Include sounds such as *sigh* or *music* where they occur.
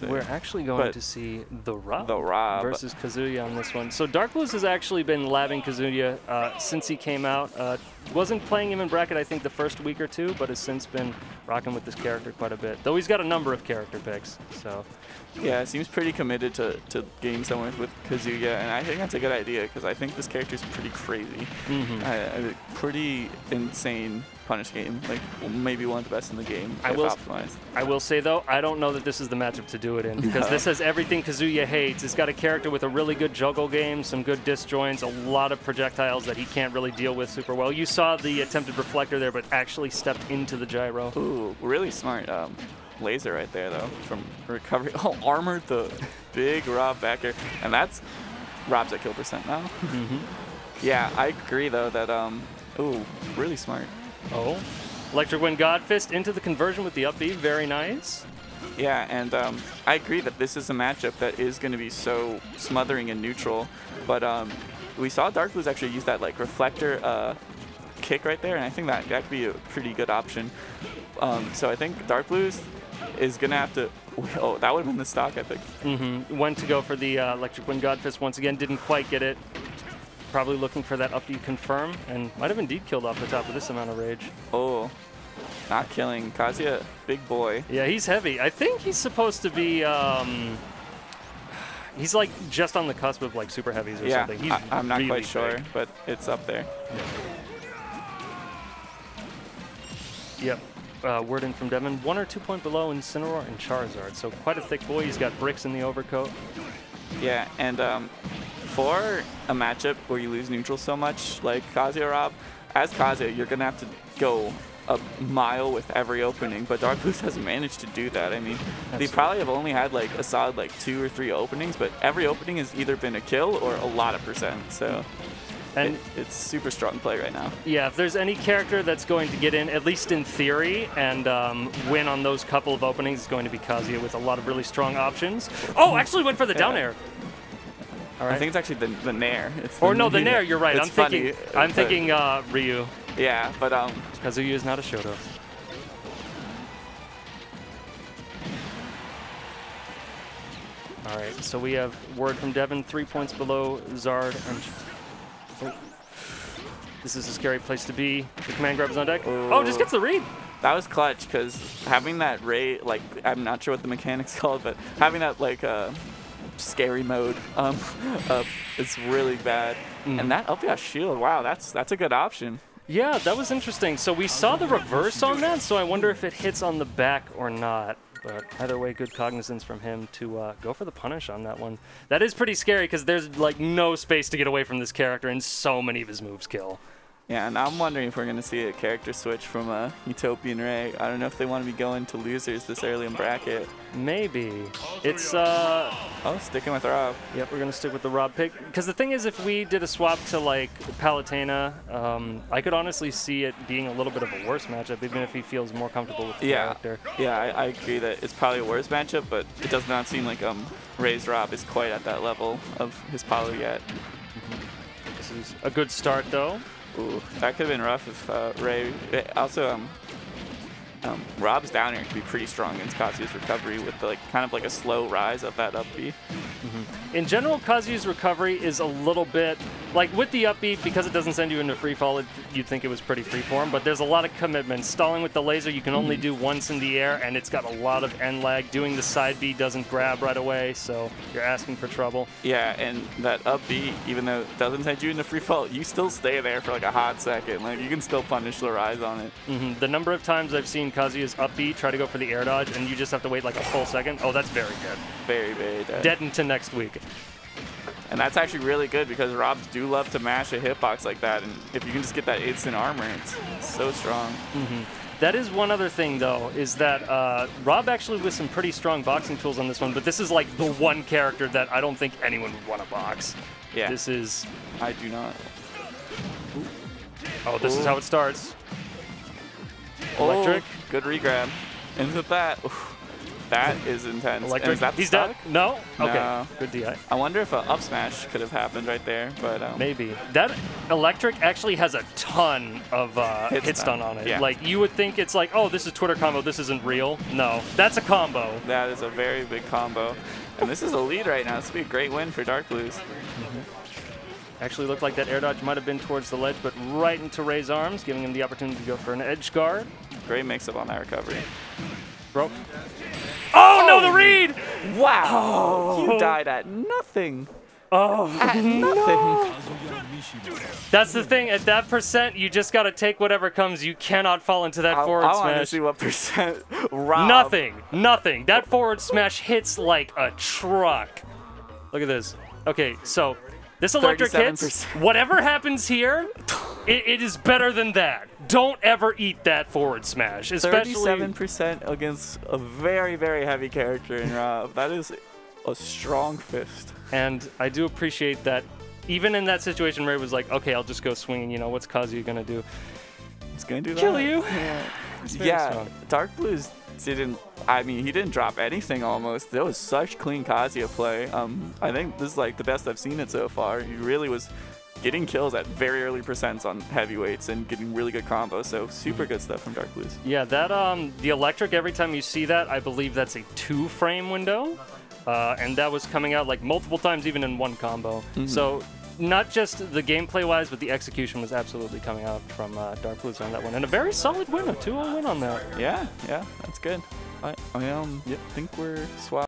So- We're actually going But to see the Rob, the Rob. versus Kazuya on this one. So Dark Blues has actually been labbing Kazuya uh, since he came out. Uh, wasn't playing him in bracket, I think, the first week or two, but has since been rocking with this character quite a bit. Though he's got a number of character picks. So Yeah, seems pretty committed to, to getting someone with Kazuya, and I think that's a good idea because I think this character is pretty crazy. mhm. Uh, pretty insane punish game, like maybe one of the best in the game I will optimized. I will say though, I don't know that this is the matchup to do it in because *laughs* No. this has everything Kazuya hates. It's got a character with a really good juggle game, some good disjoints, a lot of projectiles that he can't really deal with super well. You saw the attempted reflector there, but actually stepped into the gyro. Ooh, really smart um, laser right there though from recovery. *laughs* Oh, armored the big Rob back backer, and that's Rob's at kill percent now. Mhm. yeah, I agree though that um, ooh, really smart. Oh, Electric Wind Godfist into the conversion with the up B, very nice. Yeah, and um, I agree that this is a matchup that is going to be so smothering and neutral. But um, we saw Dark Blues actually use that like reflector uh, kick right there, and I think that that could be a pretty good option. Um, so I think Dark Blues is going to have to. *laughs* Oh, that would have been the stock, I think. hmm Went to go for the uh, Electric Wind Godfist once again, didn't quite get it. Probably looking for that up B confirm, and might have indeed killed off the top of this amount of rage. Oh, not killing. Kazuya, big boy. Yeah, he's heavy. I think he's supposed to be. Um, he's like just on the cusp of like super heavies or Yeah, something. He's I, I'm not really quite sure, big. but it's up there. Yep. Uh, word in from Devin. One or two point below Incineroar and Charizard. So quite a thick boy. He's got bricks in the overcoat. Yeah, and um, for a matchup where you lose neutral so much, like Kazuya Rob, as Kazuya, you're going to have to go a mile with every opening, but Dark Blues *laughs* has managed to do that. I mean, they probably have only had like a solid like two or three openings, but every opening has either been a kill or a lot of percent. So And it, it's super strong play right now. yeah, if there's any character that's going to get in, at least in theory, and um, win on those couple of openings, it's going to be Kazuya with a lot of really strong options. Oh, actually went for the down Yeah. air. All right. I think it's actually the, the Nair. It's or no, the Nair. You're right. It's I'm funny, thinking. I'm thinking uh, Ryu. Yeah, but um, Kazuya is not a Shoto. All right, so we have word from Devin, three points below Zard and. Oh. This is a scary place to be. The command grab is on deck. Oh, just gets the read. That was clutch because having that rate, like I'm not sure what the mechanics *laughs* called, but having that like uh, scary mode um, *laughs* up is really bad. Mhm. And that up yeah shield, wow, that's that's a good option. Yeah, that was interesting. So we saw the reverse on that, so I wonder if it hits on the back or not. But either way, good cognizance from him to uh, go for the punish on that one. That is pretty scary because there's like no space to get away from this character, and so many of his moves kill. Yeah, and I'm wondering if we're gonna see a character switch from a Utopian Ray. I don't know if they want to be going to losers this early in bracket. Maybe it's uh. Oh, sticking with Rob. Yep, we're gonna stick with the Rob pick because the thing is, if we did a swap to like Palutena, um, I could honestly see it being a little bit of a worse matchup, even if he feels more comfortable with the Yeah, character. yeah, I, I agree that it's probably a worse matchup, but it does not seem like um Ray's Rob is quite at that level of his Palu yet. This is a good start though. Ooh, that could have been rough if uh, Ray. Also, um, um, Rob's down air could be pretty strong against Kazuya's recovery with like kind of like a slow rise of that up B. In general, Kazuya's recovery is a little bit like with the up B because it doesn't send you into free fall. It, you'd think it was pretty freeform, but there's a lot of commitment. Stalling with the laser, you can only do once in the air, and it's got a lot of end lag. Doing the side B doesn't grab right away, so you're asking for trouble. Yeah, and that up B, even though it doesn't send you into free fall, you still stay there for like a hot second. Like you can still punish the rise on it. hmm The number of times I've seen Kazuya's up B try to go for the air dodge, and you just have to wait like a full second. Oh, that's very good. Very, very dead. Dead into next week. And that's actually really good because Robs do love to mash a hitbox like that. And if you can just get that instant armor, it's so strong. That is one other thing, though, is that uh, Rob actually with some pretty strong boxing tools on this one, but this is like the one character that I don't think anyone would want to box. Yeah, This is. I do not. Oh, this is how it starts. Electric. Oh, good regrab. Into that. Oof. That is intense. And Electric. Is that He's dead. No. Okay. No. Good DI. I wonder if an up smash could have happened right there, but um, Maybe that electric actually has a ton of uh, Hit hit stun. stun on it. Yeah. Like you would think it's like, oh, this is Twitter combo. This isn't real. No, that's a combo. that is a very big combo. And this is a lead right now. This would be a great win for Dark Blues. Actually looked like that air dodge might have been towards the ledge, but right into Ray's arms, giving him the opportunity to go for an edge guard. Great mix up on that recovery. Bro. Oh, no, the read! Wow! Oh. You died at nothing. Oh, At nothing. that's the thing. At that percent, you just got to take whatever comes. You cannot fall into that I, forward I want to smash. see what percent *laughs* Rob. Nothing. Nothing. That forward smash hits like a truck. Look at this. Okay, so this electric hits. 37%. Whatever happens here, *laughs* it, it is better than that. Don't ever eat that forward smash, especially. 37% against a very, very heavy character in Rob. That is a strong fist. And I do appreciate that. Even in that situation, Ray was like, "Okay, I'll just go swinging. You know, what's Kazuya gonna do? He's going to do Kill that. you?" Yeah. *laughs* Yeah, strong. Dark Blues didn't. I mean, he didn't drop anything almost. There was such clean Kazuya play. Um, I think this is like the best I've seen it so far. He really was getting kills at very early percents on heavyweights and getting really good combos. So super good stuff from Dark Blues. Yeah, that um, the electric. Every time you see that, I believe that's a two-frame window, uh, and that was coming out like multiple times, even in one combo. So, not just the gameplay-wise, but the execution was absolutely coming out from uh, Dark Blues on that one, and a very solid win, a 2-0 win on that. Yeah, yeah, that's good. I, I um, think we're swap.